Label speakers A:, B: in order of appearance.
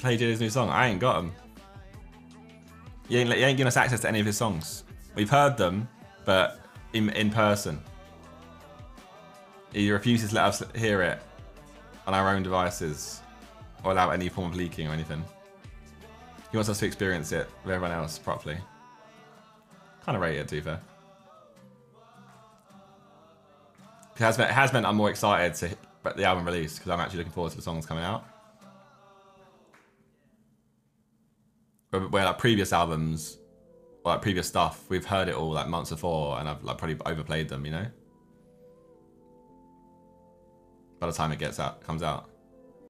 A: play Jay's new song. I ain't got them. You ain't, you ain't giving us access to any of his songs. We've heard them, but in in person. He refuses to let us hear it on our own devices or allow any form of leaking or anything. He wants us to experience it with everyone else properly. Kind of rate it, to. It has, meant, has meant I'm more excited to but the album release because I'm actually looking forward to the songs coming out. Where, like previous albums, or like previous stuff, we've heard it all like months before, and I've like probably overplayed them, you know. By the time it gets out, comes out.